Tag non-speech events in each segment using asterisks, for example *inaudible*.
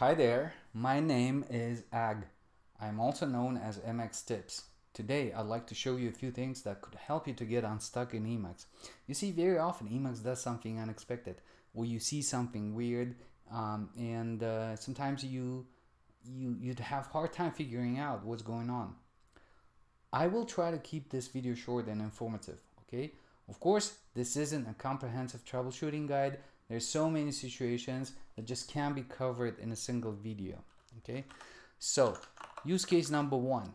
Hi there, my name is Ag. I'm also known as Emacs Tips. Today I'd like to show you a few things that could help you to get unstuck in Emacs. You see, very often Emacs does something unexpected, or you see something weird, um, and uh, sometimes you you you'd have hard time figuring out what's going on. I will try to keep this video short and informative. Okay, of course, this isn't a comprehensive troubleshooting guide. There's so many situations that just can't be covered in a single video. Okay, so use case number one.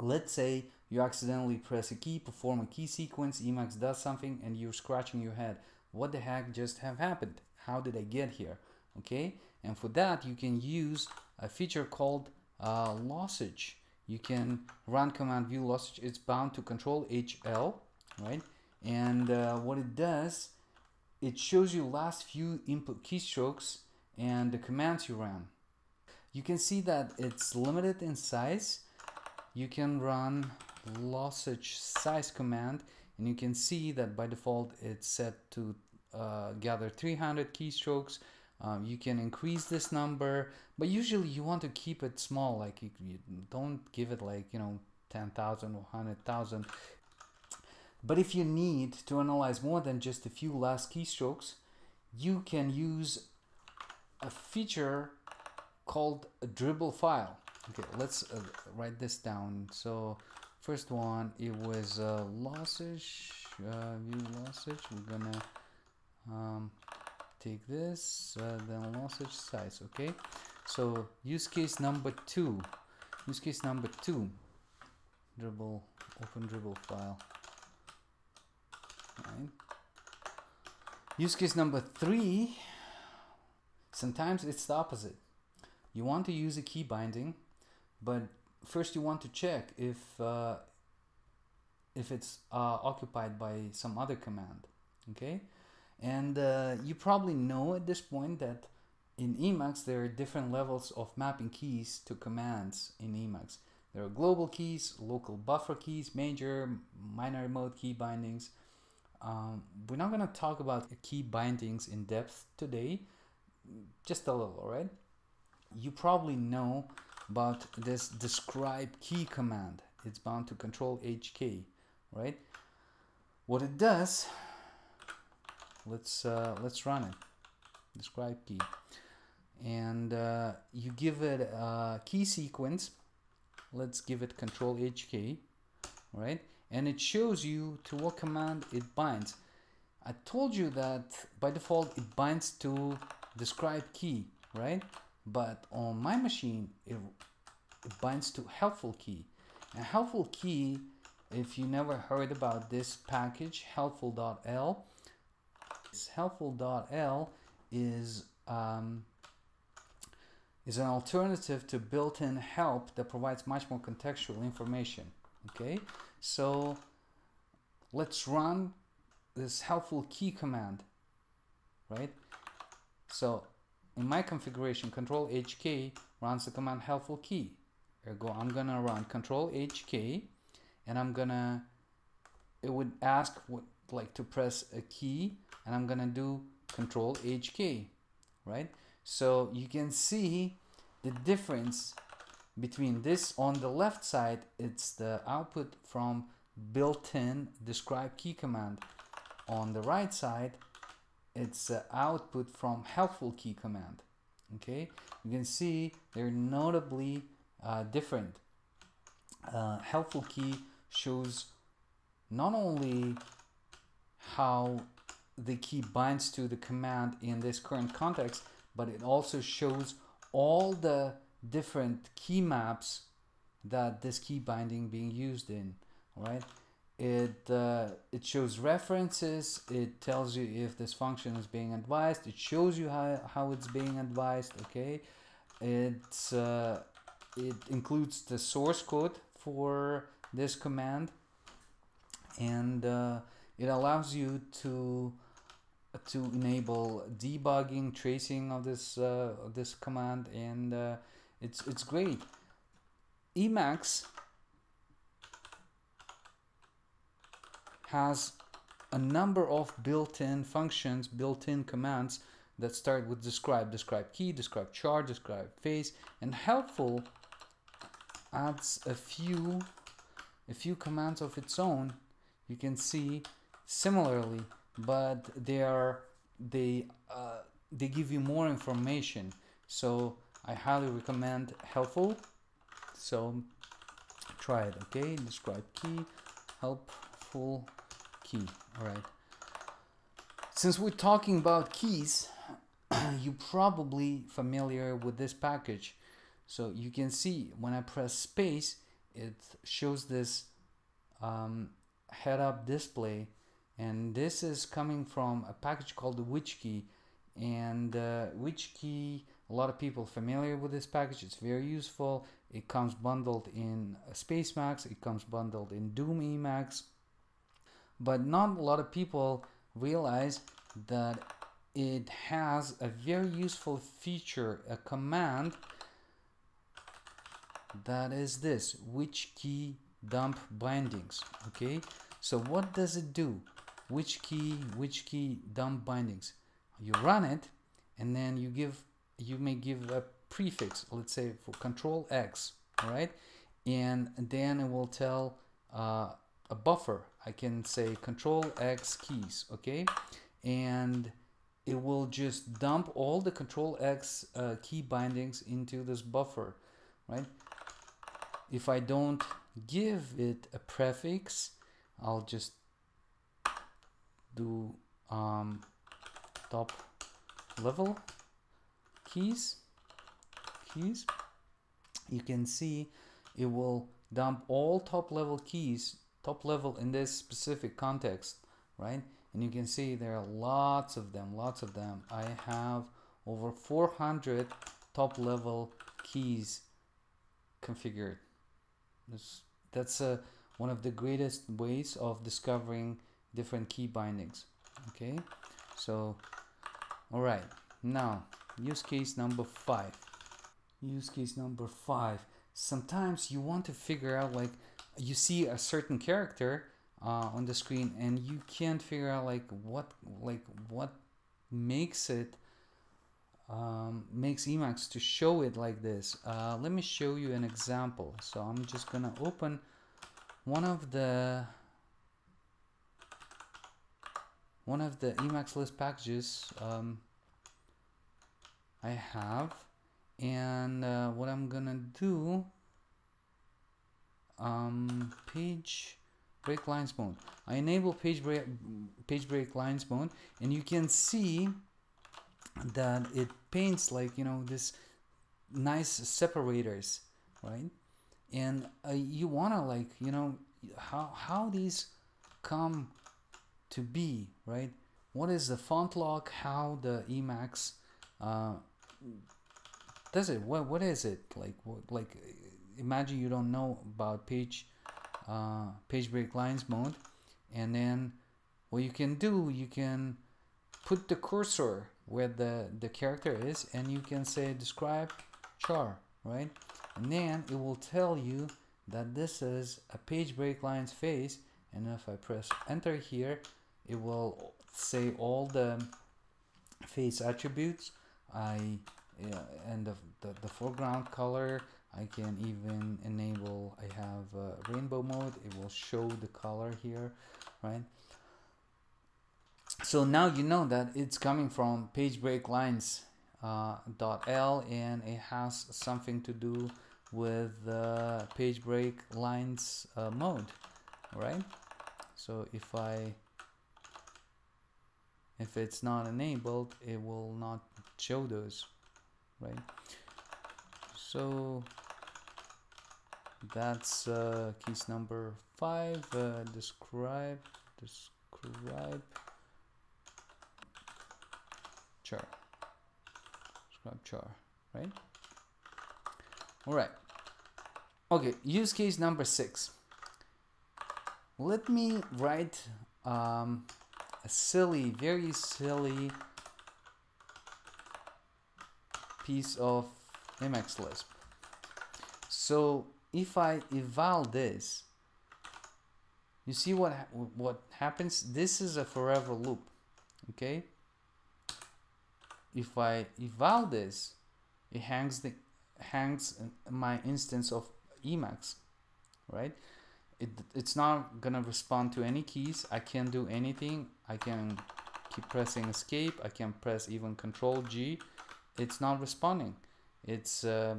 Let's say you accidentally press a key, perform a key sequence, Emacs does something, and you're scratching your head. What the heck just have happened? How did I get here? Okay, and for that you can use a feature called uh, lossage. You can run command view lossage. It's bound to control HL, right? And uh, what it does, it shows you last few input keystrokes and the commands you ran. You can see that it's limited in size. You can run lossage size command and you can see that by default it's set to uh, gather 300 keystrokes. Um, you can increase this number, but usually you want to keep it small. Like you, you don't give it like, you know, 10,000 or 100,000. But if you need to analyze more than just a few last keystrokes, you can use a feature called a dribble file. Okay, let's uh, write this down. So first one, it was uh, lossage, uh, view lossage. We're gonna um, take this, uh, then lossage size. Okay, so use case number two. Use case number two. Dribble, open dribble file. Right. Use case number three. Sometimes it's the opposite. You want to use a key binding, but first you want to check if uh, if it's uh, occupied by some other command. Okay, and uh, you probably know at this point that in Emacs there are different levels of mapping keys to commands in Emacs. There are global keys, local buffer keys, major, minor mode key bindings. Um, we're not going to talk about key bindings in depth today, just a little, right? You probably know about this describe key command. It's bound to control HK, right? What it does, let's uh, let's run it. Describe key, and uh, you give it a key sequence. Let's give it control HK, right? And it shows you to what command it binds. I told you that by default it binds to describe key, right? But on my machine, it, it binds to helpful key. And helpful key, if you never heard about this package, helpful.el, helpful.el is um, is an alternative to built-in help that provides much more contextual information. Okay, so let's run this helpful key command, right? So in my configuration, control HK runs the command helpful key. Ergo, I'm gonna run control HK and I'm gonna, it would ask what like to press a key and I'm gonna do control HK, right? So you can see the difference between this on the left side it's the output from built-in describe key command. On the right side it's the output from helpful key command. Okay? You can see they're notably uh, different. Uh, helpful key shows not only how the key binds to the command in this current context but it also shows all the different key maps that this key binding being used in right? It uh, it shows references it tells you if this function is being advised it shows you how, how it's being advised okay? It's uh, it includes the source code for this command and uh, it allows you to to enable debugging tracing of this uh, this command and uh, it's it's great. Emacs has a number of built-in functions, built-in commands that start with describe, describe key, describe char, describe face, and helpful adds a few a few commands of its own. You can see similarly, but they are they uh, they give you more information. So I highly recommend helpful. So try it. Okay, describe key, helpful key. All right. Since we're talking about keys, *clears throat* you're probably familiar with this package. So you can see when I press space, it shows this um, head-up display and this is coming from a package called the WhichKey and uh, WhichKey a lot of people familiar with this package. It's very useful. It comes bundled in Spacemacs it comes bundled in Doom Emacs but not a lot of people realize that it has a very useful feature a command that is this WhichKey dump bindings okay? So what does it do? WhichKey WhichKey dump bindings? You run it and then you give you may give a prefix let's say for control X right? and then it will tell uh, a buffer. I can say control X keys okay? And it will just dump all the control X uh, key bindings into this buffer right? If I don't give it a prefix I'll just do um, top level keys keys. You can see it will dump all top level keys top level in this specific context right? And you can see there are lots of them lots of them. I have over 400 top level keys configured. That's, that's uh, one of the greatest ways of discovering different key bindings okay? So all right now use case number five. Use case number five. Sometimes you want to figure out like you see a certain character uh, on the screen and you can't figure out like what like what makes it um, makes Emacs to show it like this. Uh, let me show you an example. So I'm just gonna open one of the one of the Emacs Lisp packages um, I have and uh, what I'm gonna do um, page break lines mode I enable page break page break lines mode and you can see that it paints like you know this nice separators right and uh, you want to like you know how how these come to be, right? What is the font lock? How the Emacs uh, does it? What what is it like? What, like imagine you don't know about page uh, page break lines mode, and then what you can do, you can put the cursor where the the character is, and you can say describe char, right? And then it will tell you that this is a page break lines face and if I press enter here it will say all the face attributes I uh, and the, the, the, foreground color I can even enable I have rainbow mode it will show the color here right? So now you know that it's coming from page break lines uh, .el and it has something to do with the page break lines uh, mode right? So if I if it's not enabled it will not show those right? So that's uh, case number five uh, describe describe. Char. Describe char right? All right. Okay use case number six. Let me write um, a silly, very silly piece of Emacs Lisp. So if I eval this, you see what what happens? This is a forever loop, okay? if I eval this, it hangs the hangs my instance of Emacs, right? It, it's not gonna respond to any keys. I can't do anything. I can keep pressing escape. I can press even control G. It's not responding. It's uh,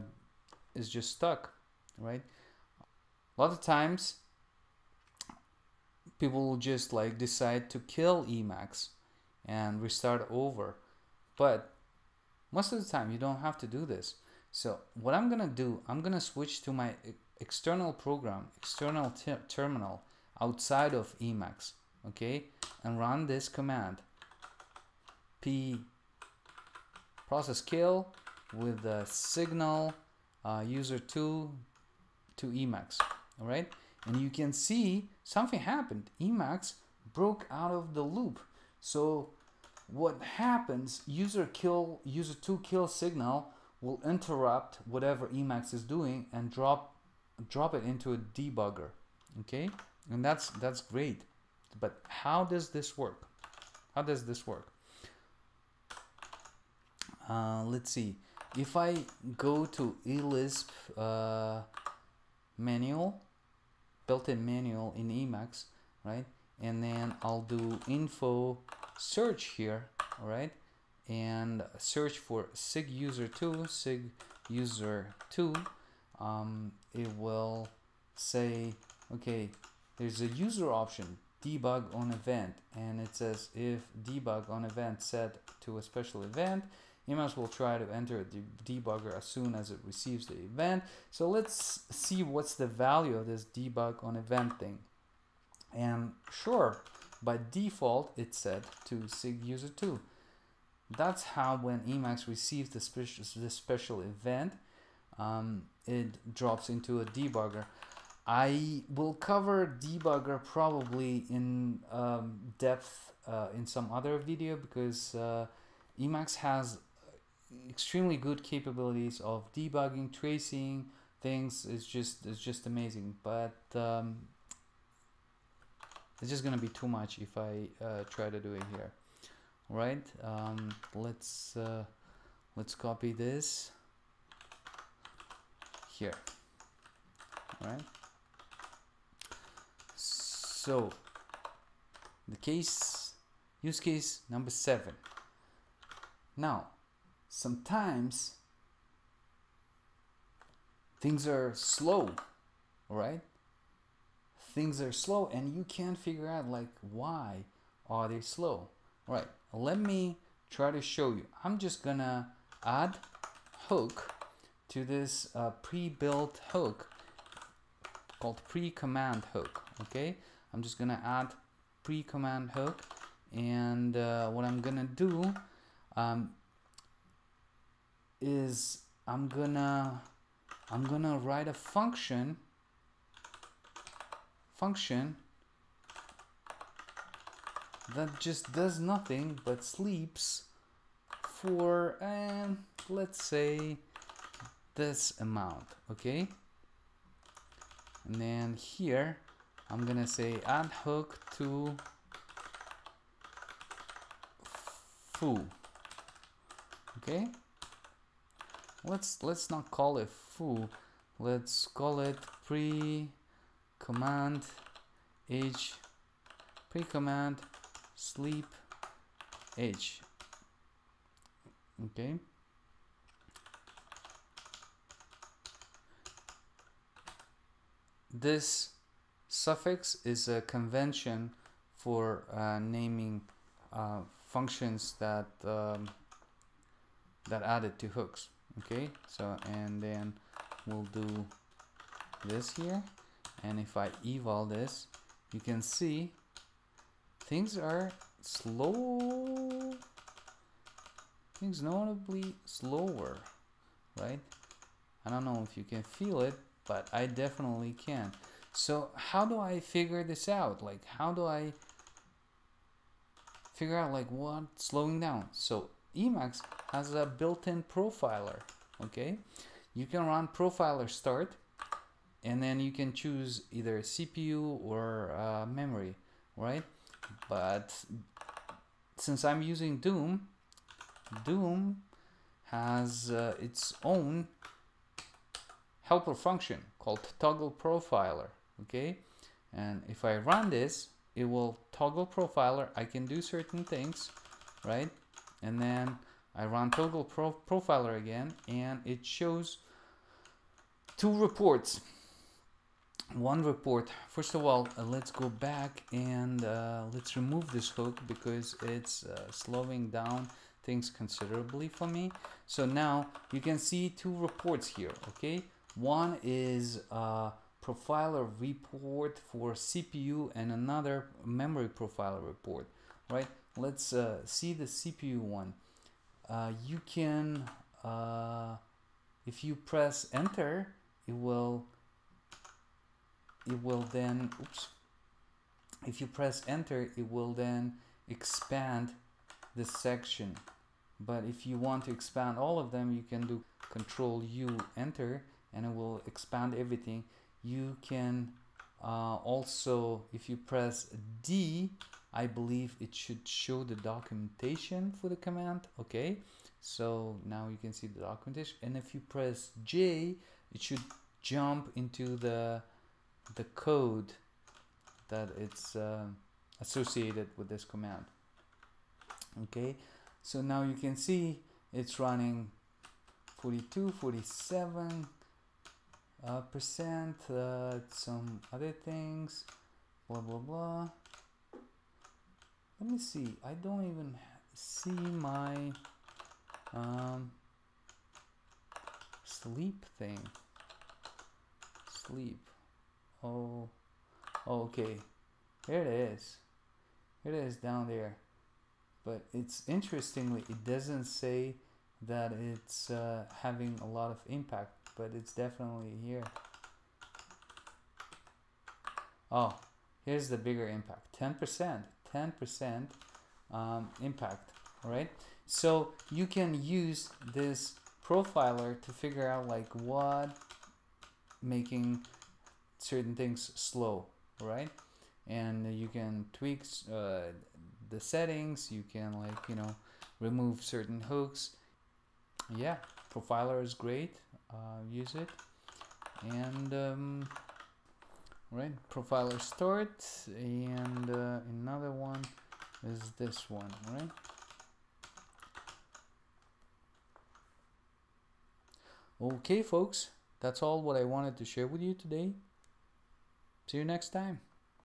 it's just stuck, right? A lot of times people will just like decide to kill Emacs and restart over. But most of the time you don't have to do this. So what I'm gonna do, I'm gonna switch to my external program, external terminal outside of Emacs, okay? And run this command, p process kill with the signal uh, user2 to Emacs, all right? And you can see something happened. Emacs broke out of the loop. So what happens, user kill, user two kill signal will interrupt whatever Emacs is doing and drop drop it into a debugger. Okay? And that's that's great. But how does this work? How does this work? Uh, let's see. If I go to eLisp uh, manual, built-in manual in Emacs, right? And then I'll do info search here, all right? And search for SIG user 2, SIG user 2. Um, it will say, okay, there's a user option, debug on event. And it says if debug on event set to a special event, Emacs will try to enter the debugger as soon as it receives the event. So let's see what's the value of this debug on event thing. And sure, by default, it's set to SIG user 2. That's how when Emacs receives the special, the special event, um, it drops into a debugger. I will cover debugger probably in um, depth uh, in some other video because uh, Emacs has extremely good capabilities of debugging, tracing things. It's just it's just amazing. But um, it's just gonna be too much if I uh, try to do it here. All right. Um, let's uh, let's copy this here. All right. So the case use case number seven. Now sometimes things are slow, right? Things are slow and you can't figure out like why are they slow. All right, let me try to show you. I'm just gonna add hook to this uh, pre-built hook called pre-command hook, okay? I'm just gonna add pre-command hook and uh, what I'm gonna do um, is I'm gonna I'm gonna write a function function that just does nothing but sleeps for um, let's say this amount okay? And then here I'm gonna say add hook to foo okay let's let's not call it foo let's call it pre command age. Pre command sleep age. Okay. This suffix is a convention for uh, naming uh, functions that um, that added to hooks okay so and then we'll do this here. And if I eval this you can see things are slow things notably slower right? I don't know if you can feel it but I definitely can. So how do I figure this out? Like how do I figure out like what? Slowing down. So Emacs has a built-in profiler okay? You can run profiler start and then you can choose either CPU or uh, memory right? But since I'm using Doom Doom has uh, its own helper function called toggle profiler okay? And if I run this it will toggle profiler. I can do certain things right and then I run toggle pro profiler again and it shows two reports. One report first of all uh, let's go back and uh, let's remove this hook because it's uh, slowing down things considerably for me. So now you can see two reports here okay? One is a profiler report for CPU and another memory profiler report right? Let's uh, see the CPU one. Uh, you can uh, if you press enter it will it will then oops. If you press enter it will then expand this section. But if you want to expand all of them you can do control U enter and it will expand everything. You can uh, also if you press D I believe it should show the documentation for the command okay? So now you can see the documentation and if you press J it should jump into the the code that it's uh, associated with this command okay? So now you can see it's running 42 47 uh, percent uh, some other things blah blah blah let me see. I don't even see my um, sleep thing. Sleep. Oh, oh okay. Here it is. Here it is down there. But it's interestingly it doesn't say that it's uh, having a lot of impact but it's definitely here. Oh here's the bigger impact. 10% 10% um, impact right so you can use this profiler to figure out like what making certain things slow right and you can tweak uh, the settings you can like you know remove certain hooks. Yeah profiler is great uh, use it. And um, right profiler start and uh, another one is this one right? Okay folks that's all what I wanted to share with you today. See you next time